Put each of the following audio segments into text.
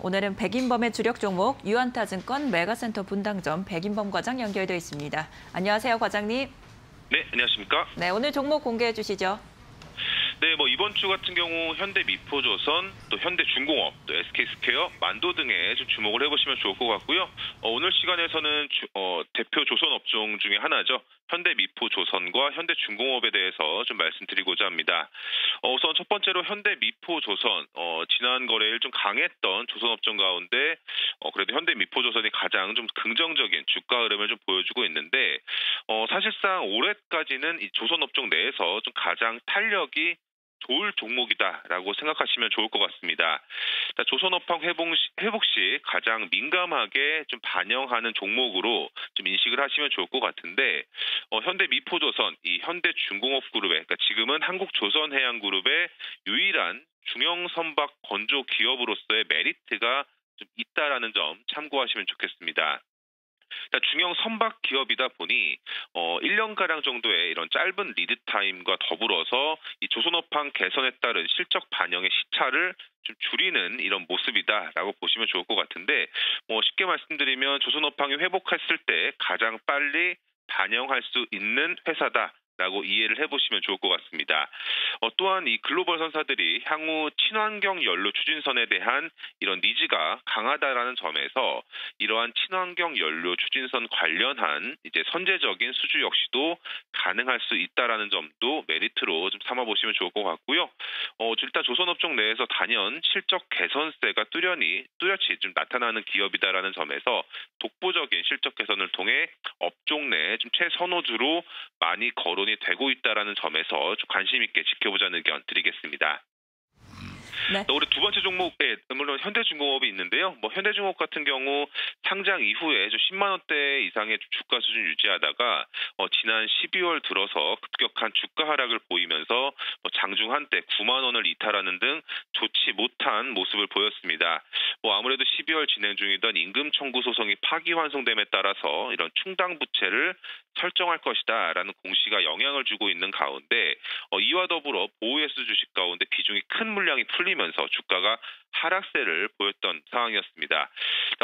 오늘은 백인범의 주력 종목 유안타증권 메가센터 분당점 백인범 과장 연결되어 있습니다. 안녕하세요, 과장님. 네, 안녕하십니까? 네, 오늘 종목 공개해 주시죠. 네, 뭐 이번 주 같은 경우 현대 미포조선, 또 현대 중공업, 또 SK 스퀘어, 만도 등에 좀 주목을 해보시면 좋을 것 같고요. 어, 오늘 시간에서는 주, 어, 대표 조선 업종 중에 하나죠. 현대 미포조선과 현대 중공업에 대해서 좀 말씀드리고자 합니다. 어, 우선 첫 번째로 현대 미포조선, 어, 지난 거래일 좀 강했던 조선 업종 가운데 어, 그래도 현대 미포조선이 가장 좀 긍정적인 주가 흐름을 좀 보여주고 있는데 어, 사실상 올해까지는 이 조선 업종 내에서 좀 가장 탄력이 좋을 종목이다라고 생각하시면 좋을 것 같습니다. 조선업황 회복 시, 회복 시 가장 민감하게 좀 반영하는 종목으로 좀 인식을 하시면 좋을 것 같은데 어, 현대 미포조선, 이 현대 중공업 그룹의 그러니까 지금은 한국조선해양그룹의 유일한 중형 선박 건조 기업으로서의 메리트가 좀 있다라는 점 참고하시면 좋겠습니다. 그러니까 중형 선박 기업이다 보니 어 1년가량 정도의 이런 짧은 lead time과 더불어서 이 조선업황 개선에 따른 실적 반영의 시차를 좀 줄이는 이런 모습이다라고 보시면 좋을 것 같은데 뭐 쉽게 말씀드리면 조선업황이 회복했을 때 가장 빨리 반영할 수 있는 회사다. 라고 이해를 해보시면 좋을 것 같습니다. 어, 또한 이 글로벌 선사들이 향후 친환경 연료 추진선에 대한 이런 니즈가 강하다라는 점에서 이러한 친환경 연료 추진선 관련한 이제 선제적인 수주 역시도 가능할 수 있다라는 점도 메리트로 좀 삼아 보시면 좋을 것 같고요. 어, 일단 조선업종 내에서 단연 실적 개선세가 뚜렷이 뚜렷이 좀 나타나는 기업이다라는 점에서 독보적인 실적 개선을 통해 업종 내 좀 최선호주로 많이 거론 거론이 되고 있다라는 점에서 관심 있게 지켜 보자는 의견 드리겠습니다. 네. 올해 두 번째 종목에 물론 현대중공업이 있는데요. 뭐 현대중공업 같은 경우 상장 이후에 좀 10만 원대 이상의 주가 수준 유지하다가 어, 지난 12월 들어서 급격한 주가 하락을 보이면서 뭐 장중 한때 9만 원을 이탈하는 등 좋지 못한 모습을 보였습니다. 뭐 아무래도 12월 진행 중이던 임금 청구 소송이 파기환송됨에 따라서 이런 충당 부채를 설정할 것이다라는 공시가 영향을 주고 있는 가운데 어, 이와 더불어 보호예수 주식 가운데 비중이 큰 물량이 풀리면서 주가가 하락세를 보였던 상황이었습니다.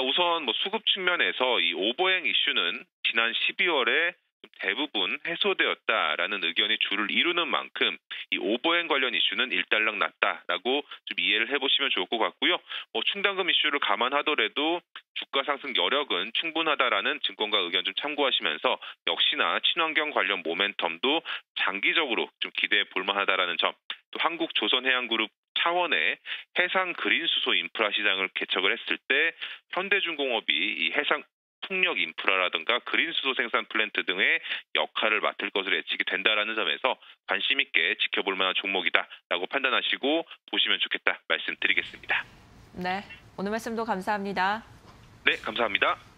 우선 뭐 수급 측면에서 이 오버행 이슈는 지난 12월에 대부분 해소되었다라는 의견이 줄을 이루는 만큼 이 오버행 관련 이슈는 일단락 났다라고 좀 이해를 해보시면 좋을 것 같고요. 뭐 충당금 이슈를 감안하더라도 주가 상승 여력은 충분하다라는 증권가 의견 좀 참고하시면서 역시나 친환경 관련 모멘텀도 장기적으로 좀 기대해 볼만하다라는 점. 또 한국 조선해양그룹 차원의 해상 그린 수소 인프라 시장을 개척을 했을 때 현대중공업이 이 해상 풍력 인프라라든가 그린 수소 생산 플랜트 등의 역할을 맡을 것으로 예측이 된다라는 점에서 관심 있게 지켜볼 만한 종목이다라고 판단하시고 보시면 좋겠다 말씀드리겠습니다. 네, 오늘 말씀도 감사합니다. 네, 감사합니다.